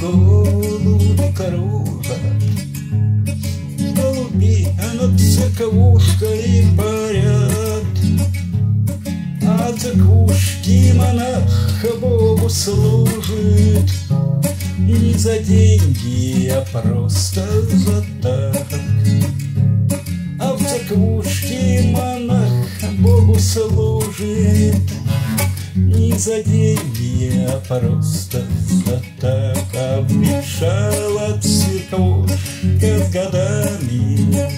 голуби кружат Голуби над церковушкой парят. А церквушки монаха Богу служит. Не за деньги, а просто за так. А в церквушке монах Богу служит за деньги, а просто так Обветшала церковушка с годами.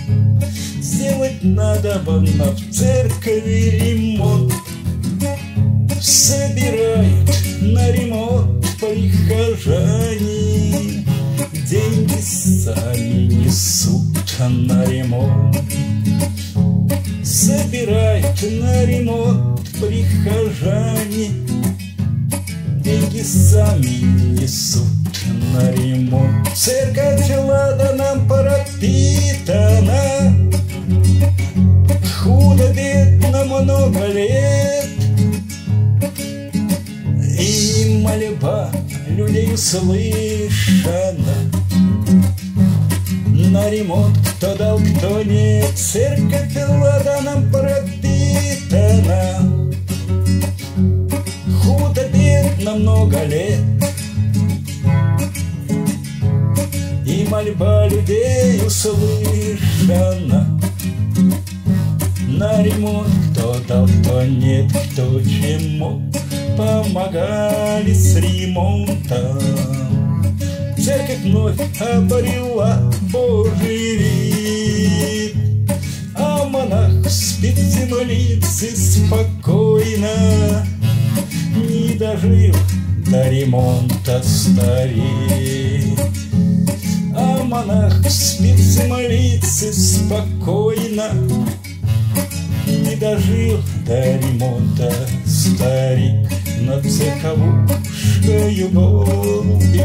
Сделать надо бы на в церкви ремонт. Собирают на ремонт прихожане. Деньги сами несут на ремонт. Собирают на ремонт прихожане Деньги сами несут на ремонт. Церковь лада нам пропитана. Худо-бедно много лет. И мольба людей слышана на ремонт кто дал, кто нет. Церковь лада нам пропитана много лет. И мольба людей услышана. На ремонт кто дал, кто нет, кто чему. Помогали с ремонтом. Церковь вновь обрела Божий вид. А монах спит в землице спокойно дожил до ремонта старик А монах спит землице спокойно Не дожил до ремонта. Старик Над церковушкою голуби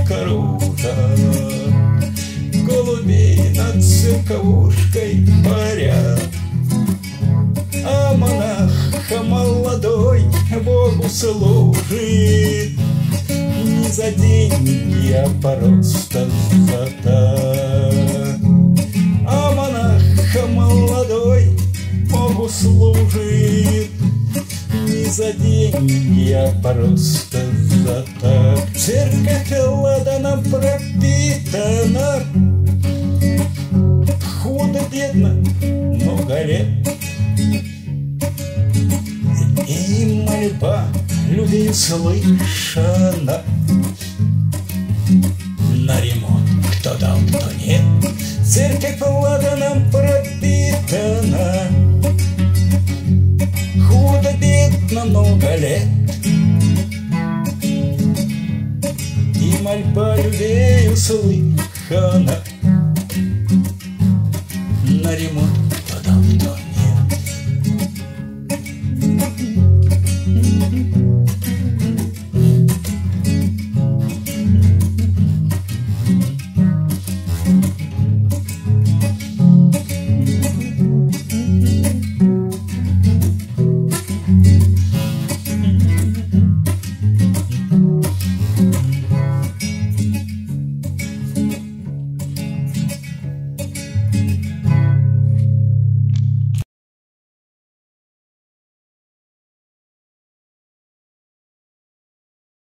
служит. Не за деньги, а просто так А монах молодой Богу служит. Не за деньги, а просто за так Церковь ладана пропитана. Худо-бедно, много лет И мольба людей слышана На ремонт кто дал, кто нет. Церковь ладаном пропитана. Худо-бедно много лет. И мольба людей услыхана